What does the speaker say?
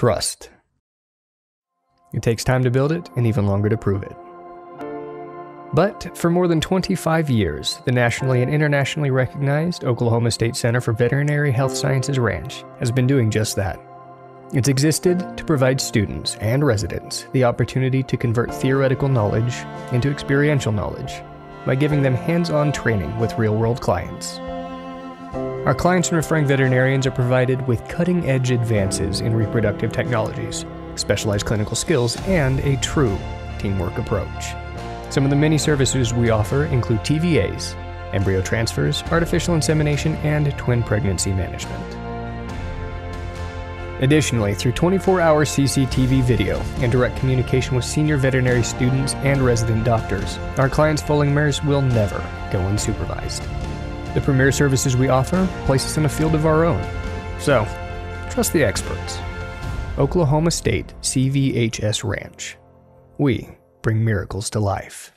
Trust. It takes time to build it and even longer to prove it. But for more than 25 years, the nationally and internationally recognized Oklahoma State Center for Veterinary Health Sciences Ranch has been doing just that. It's existed to provide students and residents the opportunity to convert theoretical knowledge into experiential knowledge by giving them hands on training with real world clients. Our clients and referring veterinarians are provided with cutting edge advances in reproductive technologies, specialized clinical skills, and a true teamwork approach. Some of the many services we offer include TVAs, embryo transfers, artificial insemination, and twin pregnancy management. Additionally, through 24 hour CCTV video and direct communication with senior veterinary students and resident doctors, our clients' foaling mares will never go unsupervised. The premier services we offer place us in a field of our own. So, trust the experts. Oklahoma State CVHS Ranch. We bring miracles to life.